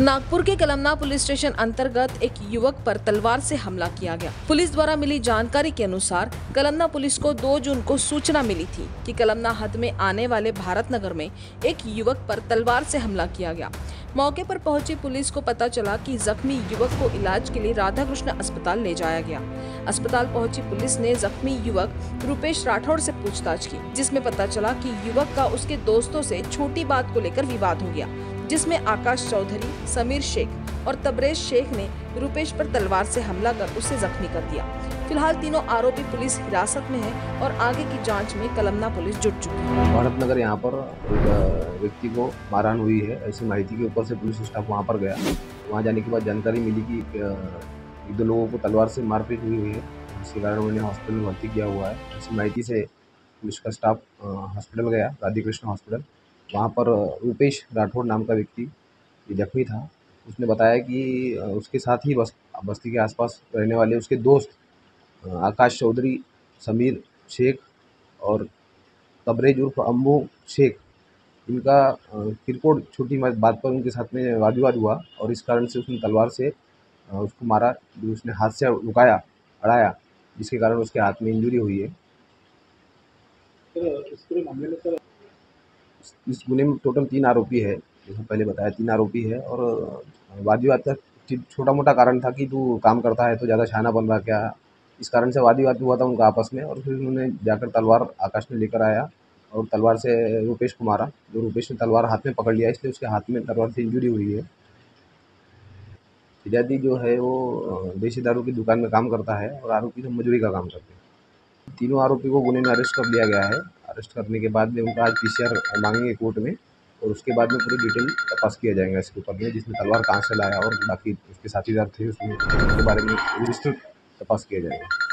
नागपुर के Kalamna police station अंतर्गत एक युवक पर तलवार से हमला किया गया। पुलिस द्वारा मिली जानकारी के अनुसार कलमना पुलिस को 2 जून को सूचना मिली थी कि कलमना हद में आने वाले भारत नगर में एक युवक पर तलवार से हमला किया गया। मौके पर पहुँची पुलिस को पता चला कि जख्मी युवक को इलाज के लिए राधा कृष्ण अस्पताल ले जाया गया। अस्पताल पहुँची पुलिस ने जख्मी युवक रुपेश राठौड़ से पूछताछ की, जिसमें पता चला कि युवक का उसके दोस्तों से छोटी बात को लेकर विवाद हो गया। जिसमें आकाश चौधरी, समीर शेख और तबरेज शेख ने रुपेश पर तलवार से हमला कर उसे जख्मी कर दिया। फ़िलहाल तीनों आरोपी पुलिस हिरासत में है और आगे की जाँच में कलमना पुलिस जुट चुकी है। भारत नगर यहाँ पर एक व्यक्ति को मारहान हुई है। ऐसी माहिती के ऊपर से पुलिस स्टाफ वहाँ पर गया। वहाँ जाने के बाद जानकारी मिली कि एक दो लोगों को तलवार से मारपीट हुई हुई है। जिसके कारण उन्हें हॉस्पिटल में भर्ती किया हुआ है। ऐसी माहिती से पुलिस का स्टाफ हॉस्पिटल गया राधे कृष्ण हॉस्पिटल। वहाँ पर रूपेश राठौड़ नाम का व्यक्ति जख्मी था। उसने बताया कि उसके साथ ही बस, बस्ती के आसपास रहने वाले उसके दोस्त आकाश चौधरी, समीर शेख और तबरेज उर्फ़ अम्बू शेख, इनका किरकोट छोटी बात पर उनके साथ में वाद विवाद हुआ और इस कारण से उसने तलवार से उसको मारा, जो उसने हाथ से रुकाया अड़ाया, जिसके कारण उसके हाथ में इंजरी हुई है। तो इस पूरे मामले में सर इस गुने में टोटल तीन आरोपी है जैसे पहले बताया, तीन आरोपी है और वाद विवाद का छोटा मोटा कारण था कि तू काम करता है तो ज़्यादा छाना बन रहा क्या? इस कारण से वाद विवाद हुआ था उनका आपस में और फिर उन्होंने जाकर तलवार आकाश में लेकर आया और तलवार से रूपेश को मारा, जो रूपेश ने तलवार हाथ में पकड़ लिया, इसलिए उसके हाथ में तलवार से इंजुरी हुई है। फिजादी जो है वो देशी दारू की दुकान में काम करता है और आरोपी तो मजदूरी का काम करते हैं। तीनों आरोपी को गुने में अरेस्ट कर लिया गया है। अरेस्ट करने के बाद में उनका आज पी मांगेंगे कोर्ट में और उसके बाद में पूरी डिटेल तपास किया जाएगा इसके ऊपर में, जिसमें तलवार कहाँ से लाया और बाकी उसके साथीदार थे, उसमें उसके बारे में विस्तृत तपास किया जाएगा।